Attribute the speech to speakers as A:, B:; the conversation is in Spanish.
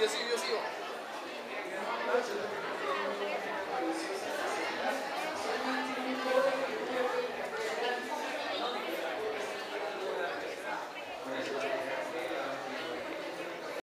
A: yo sí, yo sigo.